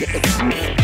Get it.